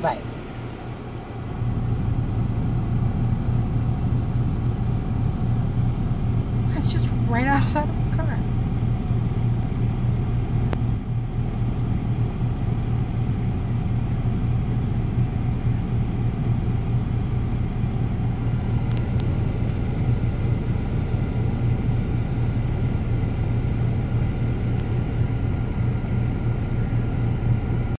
Right. It's just right outside